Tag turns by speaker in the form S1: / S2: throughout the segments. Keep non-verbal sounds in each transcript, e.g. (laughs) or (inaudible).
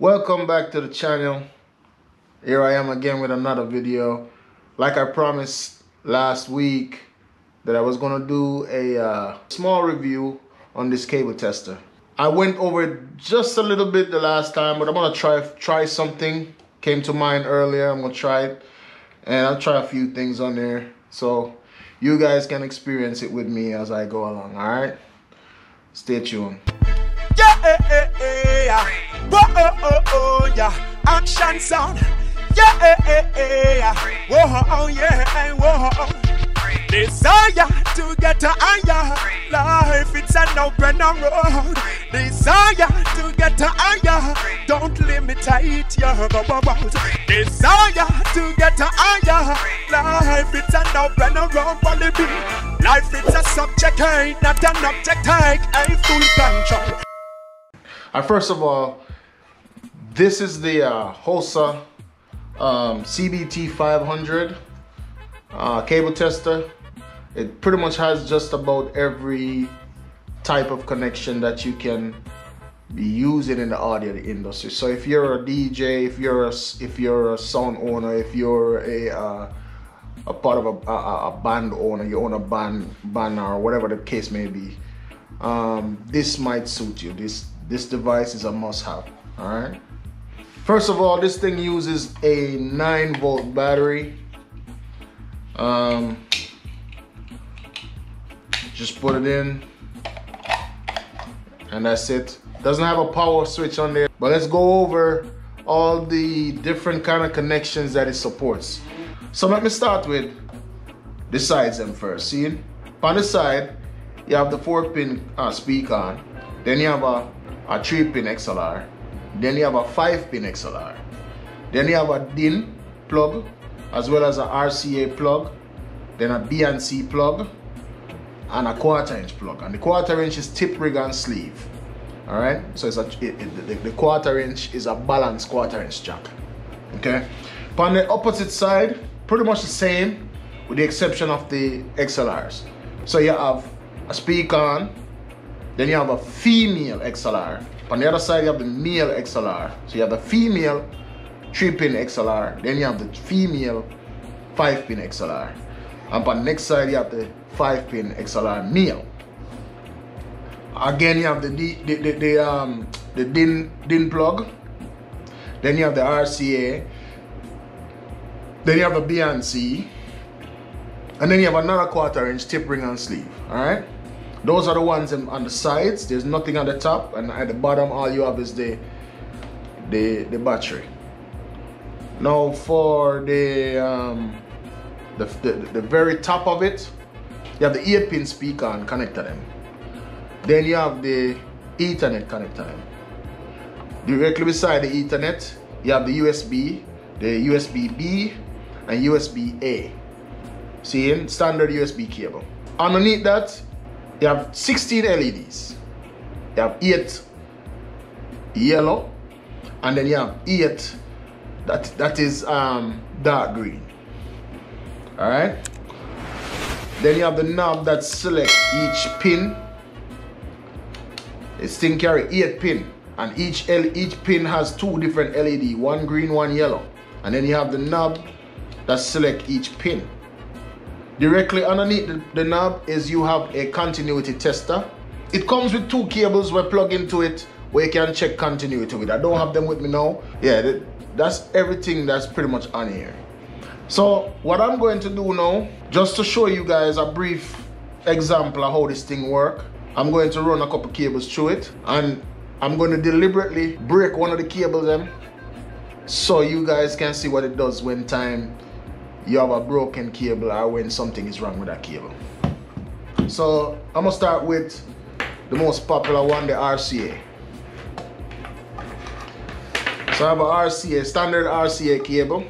S1: welcome back to the channel. Here i am again with another video. Like i promised last week that i was going to do a uh, small review on this cable tester. I went over it just a little bit the last time but i'm going to try try something. Came to mind earlier i'm going to try it. And i'll try a few things on there. So you guys can experience it with me as i go along all right? Stay tuned
S2: yeah. Action sound. Yeah, eh, eh, eh, yeah. Whoa, oh, yeah, whoa. Desire to get to higher life, it's an open road. Desire to get to higher, don't limit it, yeah, about. Desire to get to higher life, it's an open road, Wallaby. Life, it's a subject, ain't not an object, take a full control.
S1: Uh, first of all, this is the uh, HOSA um, CBT 500 uh, cable tester. It pretty much has just about every type of connection that you can be using in the audio industry. So if you're a DJ, if you're a, if you're a sound owner, if you're a uh, a part of a, a, a, band owner, you own a band, band or whatever the case may be, um, this might suit you. This this device is a must-have. All right. First of all, this thing uses a 9 volt battery. Um, just put it in and that's it. Doesn't have a power switch on there, but let's go over all the different kind of connections that it supports. So let me start with the sides them first. See, on the side, you have the four pin uh. Then you have a, a three pin XLR. Then you have a 5 pin XLR. Then you have a DIN plug as well as a RCA plug. Then a BNC plug and a quarter inch plug. And the quarter inch is tip ring and sleeve. Alright, so it's a, it, it, the, the quarter inch is a balanced quarter inch jack. Okay, but on the opposite side, pretty much the same with the exception of the XLRs. So you have a speakON, then you have a female XLR on the other side, you have the male XLR. So you have the female 3-pin XLR. Then you have the female 5-pin XLR. And on the next side, you have the 5-pin XLR male. Again, you have the the, the, the um the DIN DIN plug. Then you have the RCA. Then you have the BNC. And then you have another quarter inch tip ring and sleeve. Alright? Those are the ones on the sides. There's nothing on the top, and at the bottom, all you have is the the the battery. Now for the um, the, the, the very top of it, you have the 8-pin speaker and connector them. Then you have the Ethernet connector them. Directly beside the Ethernet, you have the USB, the USB-B, and USB-A. See, standard USB cable. Underneath that, you have 16 LEDs. You have 8 yellow and then you have 8 that that is um, dark green. Alright? Then you have the knob that select each pin. This thing carry 8 pin and each L each pin has two different LED, one green, one yellow. And then you have the knob that select each pin. Directly underneath the, the knob is you have a continuity tester. It comes with two cables we plug into it where you can check continuity with. I don't have them with me now. Yeah, that's everything that's pretty much on here. So what I'm going to do now, just to show you guys a brief example of how this thing work, I'm going to run a couple cables through it and I'm going to deliberately break one of the cables them so you guys can see what it does when time you have a broken cable or when something is wrong with that cable. So I'm gonna start with the most popular one, the RCA. So I have a RCA, standard RCA cable.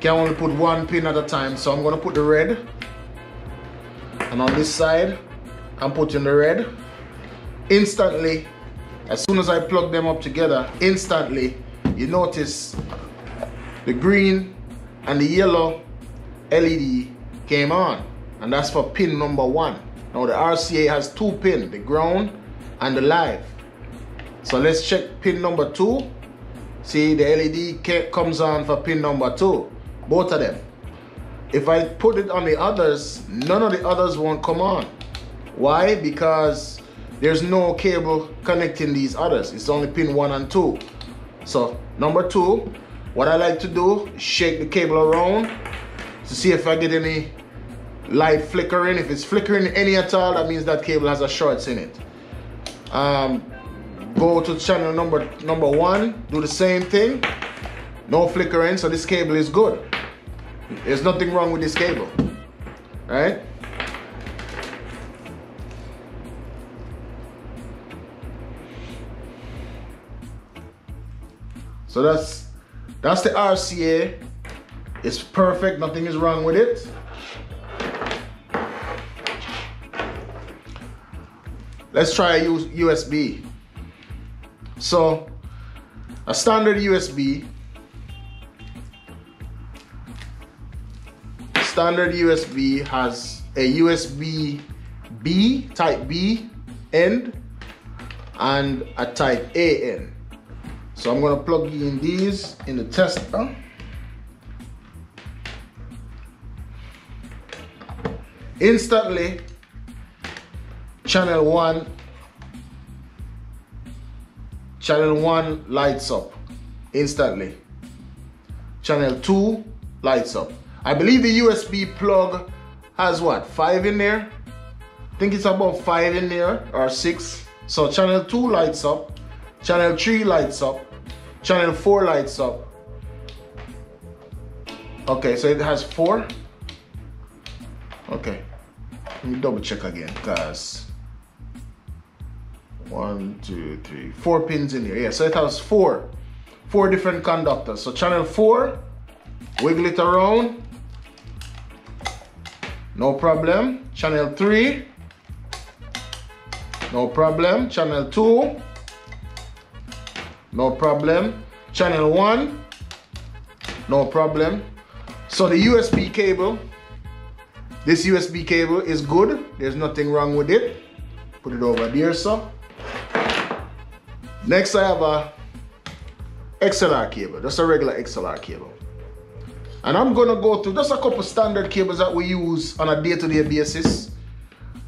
S1: Can only put one pin at a time, so I'm gonna put the red. And on this side, I'm putting the red. Instantly, as soon as I plug them up together, instantly, you notice the green and the yellow LED came on and that's for pin number one. Now the RCA has two pin, the ground and the live. So let's check pin number two. See the LED comes on for pin number two, both of them. If I put it on the others, none of the others won't come on. Why? Because there's no cable connecting these others. It's only pin one and two. So number two, what I like to do shake the cable around to see if I get any light flickering. If it's flickering any at all, that means that cable has a shorts in it. Um, go to channel number number one, do the same thing. No flickering, so this cable is good. There's nothing wrong with this cable, right? So that's that's the RCA. It's perfect, nothing is wrong with it. Let's try a USB. So, a standard USB, standard USB has a USB B, type B end, and a type A end. So I'm gonna plug in these in the tester. Instantly, channel one, channel one lights up instantly. Channel two lights up. I believe the USB plug has what, five in there? I think it's about five in there or six. So channel two lights up, channel three lights up, channel four lights up. Okay, so it has four. Okay, let me double check again, guys. One, two, three, four pins in here. Yeah, so it has four, four different conductors. So channel four, wiggle it around. No problem. Channel three, no problem. Channel two, no problem. Channel one, no problem. So the USB cable, this USB cable is good. There's nothing wrong with it. Put it over there, so. Next I have a XLR cable, just a regular XLR cable. And I'm gonna go through just a couple standard cables that we use on a day-to-day -day basis.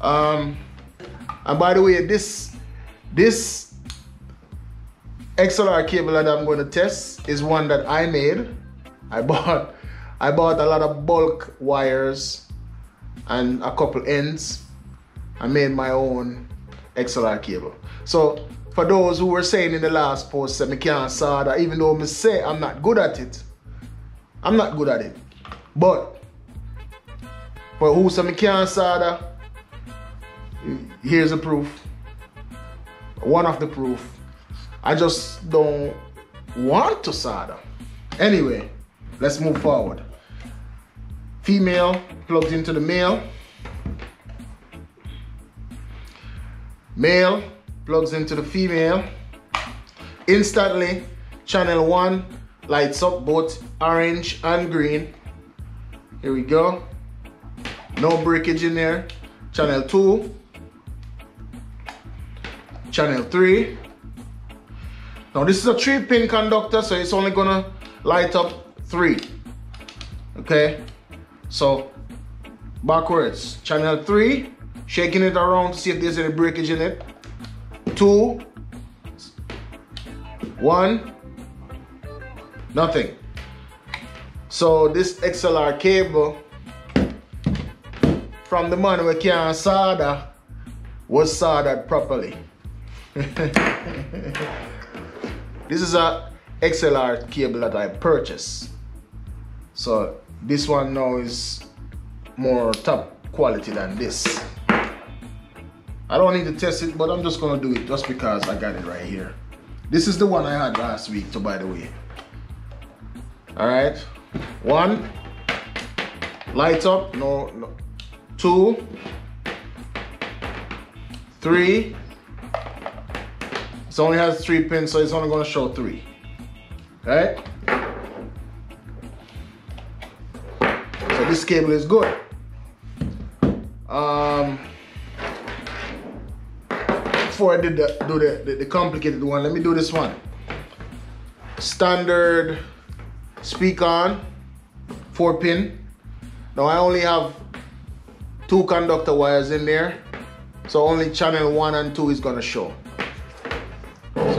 S1: Um, and by the way, this, this XLR cable that I'm gonna test is one that I made. I (laughs) bought, I bought a lot of bulk wires and a couple ends. I made my own XLR cable. So for those who were saying in the last post that me can't solder, even though me say I'm not good at it, I'm not good at it. But for who say me can't solder, here's the proof. One of the proof. I just don't want to solder. Anyway, let's move forward. Female plugs into the male. Male plugs into the female. Instantly, channel one lights up both orange and green. Here we go. No breakage in there. Channel two. Channel three. Now this is a three pin conductor, so it's only gonna light up three. Okay, so backwards, channel three, shaking it around to see if there's any breakage in it two, one, nothing. So this XLR cable from the man we can solder was soldered properly. (laughs) this is a XLR cable that I purchased. So this one now is more top quality than this. I don't need to test it, but I'm just gonna do it just because I got it right here. This is the one I had last week, so by the way. All right, one, light up, no, no. two, three. It only has three pins, so it's only gonna show three, right? So this cable is good. Um, before I did the, do the, the, the complicated one, let me do this one. Standard speakON, four pin. Now I only have two conductor wires in there. So only channel one and two is gonna show.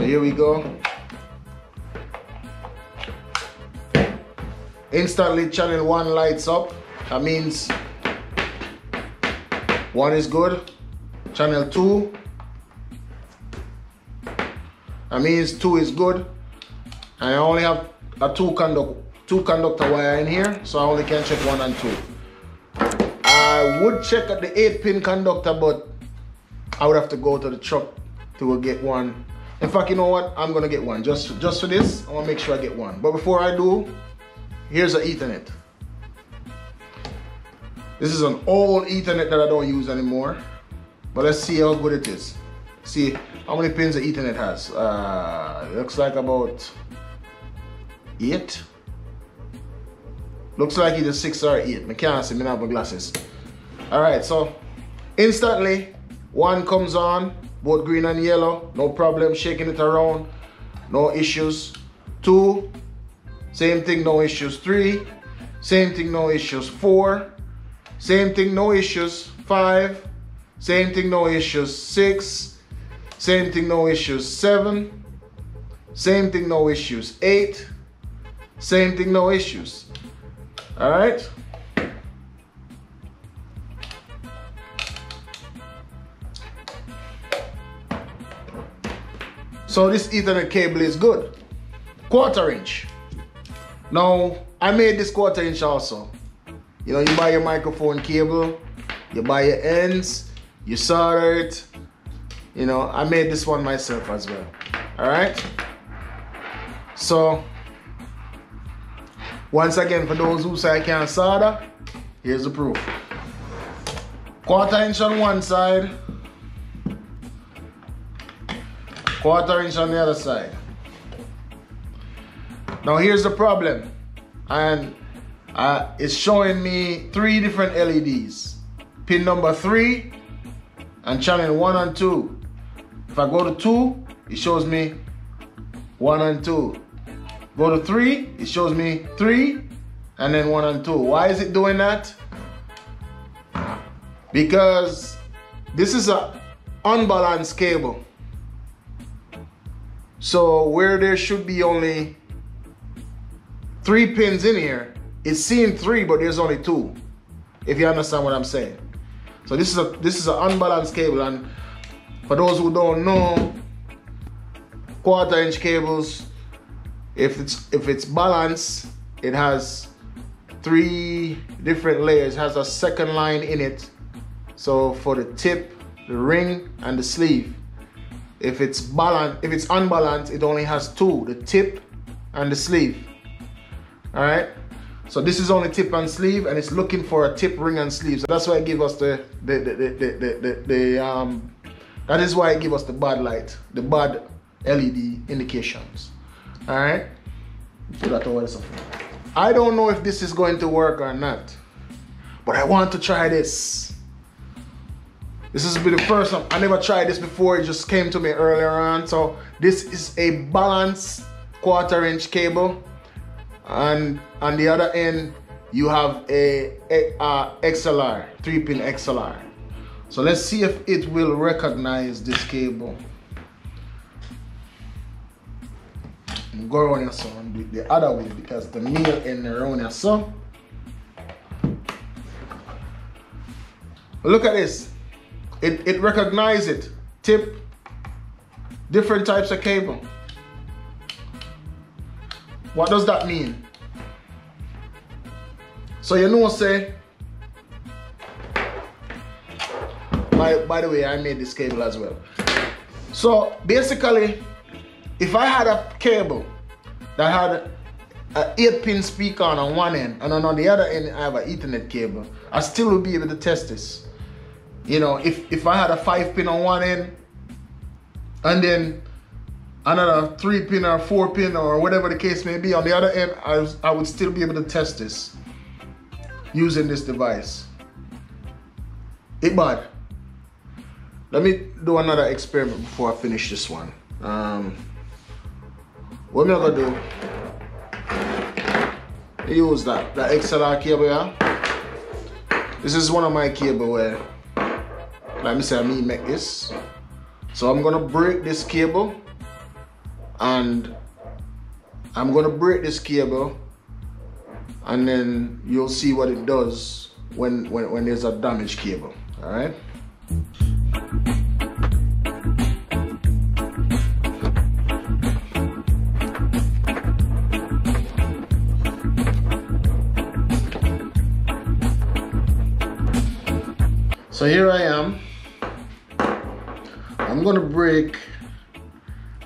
S1: Here we go. Instantly channel one lights up. That means one is good. Channel two. That means two is good. I only have a two conduct two conductor wire in here, so I only can check one and two. I would check at the eight pin conductor, but I would have to go to the truck to get one. In fact, you know what? I'm gonna get one just just for this. I wanna make sure I get one. But before I do, here's an Ethernet. This is an old Ethernet that I don't use anymore. But let's see how good it is. See how many pins the Ethernet has. Uh, looks like about eight. Looks like either six or eight. I can't see, I have my glasses. All right, so instantly one comes on, both green and yellow, no problem, shaking it around, no issues. Two, same thing, no issues. Three, same thing, no issues. Four, same thing, no issues. Five, same thing, no issues. Six, same thing, no issues. Seven, same thing, no issues. Eight, same thing, no issues. All right. So this ethernet cable is good. Quarter inch. Now, I made this quarter inch also. You know, you buy your microphone cable, you buy your ends, you solder it. You know, I made this one myself as well. All right. So, once again, for those who say I can't solder, here's the proof. Quarter inch on one side, quarter inch on the other side. Now here's the problem. And uh, it's showing me three different LEDs. Pin number three and channel one and two. If I go to two, it shows me one and two. Go to three, it shows me three and then one and two. Why is it doing that? Because this is a unbalanced cable. So where there should be only three pins in here, it's seeing three, but there's only two. If you understand what I'm saying. So this is a this is an unbalanced cable, and for those who don't know, quarter inch cables, if it's if it's balanced, it has three different layers. It has a second line in it. So for the tip, the ring, and the sleeve. If it's balanced, if it's unbalanced, it only has two, the tip and the sleeve. All right. So this is only tip and sleeve, and it's looking for a tip, ring, and sleeve. So that's why it give us the the the the, the, the, um. That is why it give us the bad light, the bad LED indications. All right. That over. I don't know if this is going to work or not, but I want to try this. This is the first time. I never tried this before. It just came to me earlier on. So this is a balanced quarter inch cable. And on the other end, you have a, a, a XLR, three pin XLR. So let's see if it will recognize this cable. Go around here so and do it the other way because the male end around here so. Look at this. It, it recognizes it. Tip, different types of cable. What does that mean? So you know say, by, by the way, I made this cable as well. So basically, if I had a cable that had an 8 pin speaker on one end and on the other end I have an ethernet cable, I still would be able to test this. You know, if, if I had a 5 pin on one end and then another 3 pin or 4 pin or whatever the case may be on the other end, I, was, I would still be able to test this using this device. It bad. let me do another experiment before I finish this one. Um, what am I gonna do? Use that, that XLR cable. This is one of my cable where, let me say, me make this. So I'm gonna break this cable and I'm gonna break this cable and then you'll see what it does when, when, when there's a damaged cable, all right? So here I am. Gonna break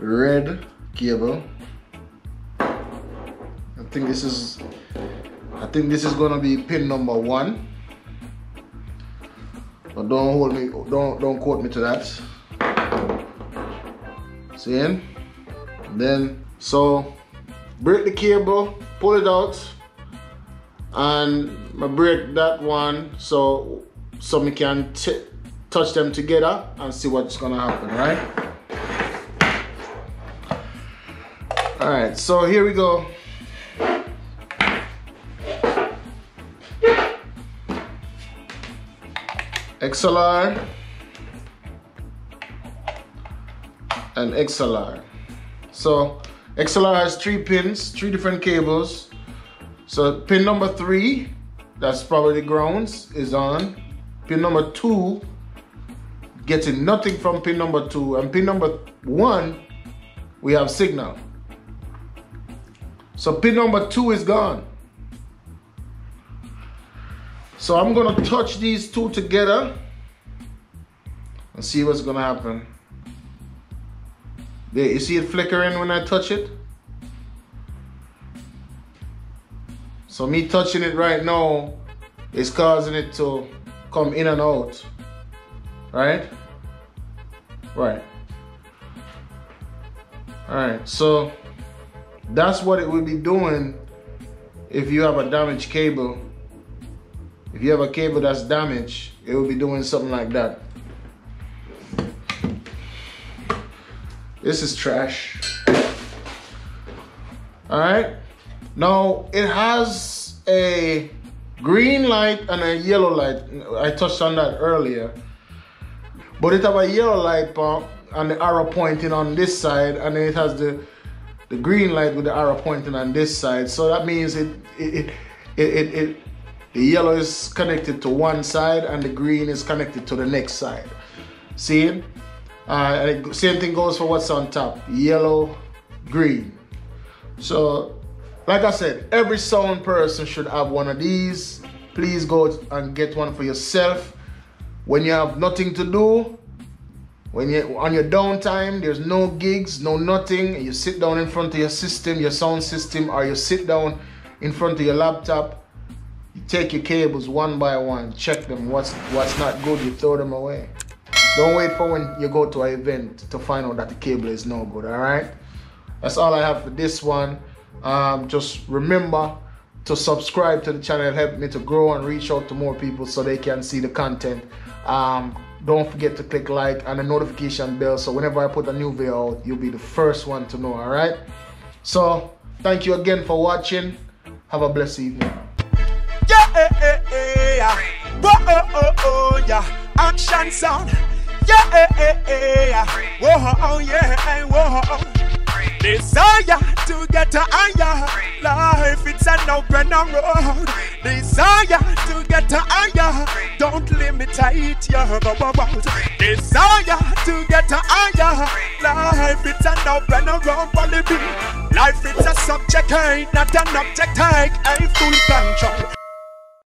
S1: red cable. I think this is I think this is gonna be pin number one. But don't hold me don't don't quote me to that. See Then so break the cable, pull it out, and I break that one so so we can touch them together and see what's gonna happen, right? All right, so here we go. XLR and XLR. So XLR has three pins, three different cables. So pin number three, that's probably the grounds, is on. Pin number two, getting nothing from pin number two. And pin number one, we have signal. So pin number two is gone. So I'm gonna touch these two together and see what's gonna happen. There, you see it flickering when I touch it? So me touching it right now is causing it to come in and out. Right? Right. Alright, so that's what it would be doing if you have a damaged cable. If you have a cable that's damaged, it will be doing something like that. This is trash. Alright? Now, it has a green light and a yellow light. I touched on that earlier. But it have a yellow light pump and the arrow pointing on this side, and then it has the the green light with the arrow pointing on this side. So that means it it it, it, it, the yellow is connected to one side and the green is connected to the next side. See? Uh, same thing goes for what's on top. Yellow, green. So like I said, every sound person should have one of these. Please go and get one for yourself. When you have nothing to do, when you're on your downtime, there's no gigs, no nothing, you sit down in front of your system, your sound system, or you sit down in front of your laptop, you take your cables one by one, check them, what's what's not good, you throw them away. Don't wait for when you go to an event to find out that the cable is no good, alright? That's all I have for this one. Um, just remember to subscribe to the channel. help me to grow and reach out to more people so they can see the content. Um, don't forget to click like and the notification bell so whenever I put a new video out, you'll be the first one to know, alright? So, thank you again for watching. Have a blessed evening.
S2: Yeah, eh, eh, eh, yeah. Whoa, oh, oh, oh, yeah. Action sound. Yeah, eh, eh, eh, yeah. Whoa, oh, yeah, whoa. Desire to get higher life, it's an open road. Desire to get higher, don't limit it your world. Desire to get higher life, it's an open road. Life, it's a subject, ain't not an object, take a full control.